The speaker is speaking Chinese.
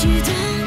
记得。